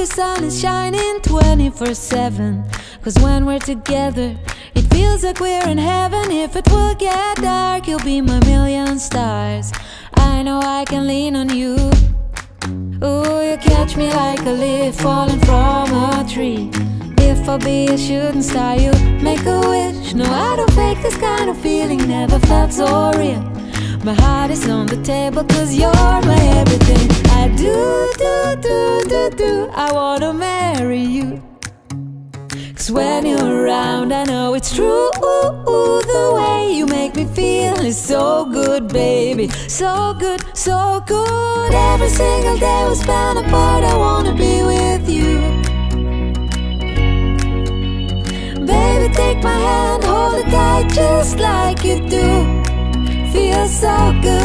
the sun is shining 24 7. Cause when we're together, it feels like we're in heaven. If it will get dark, you'll be my million stars. I know I can lean on you. Ooh, you catch me like a leaf falling from a tree. If I be a shooting star, you make a wish. No, I don't fake this kind of feeling, never felt so real. My heart is on the table, cause you're my everything. Do. I wanna marry you. Cause when you're around, I know it's true. The way you make me feel is so good, baby. So good, so good. Every single day we spend apart, I wanna be with you. Baby, take my hand, hold it tight just like you do. Feels so good.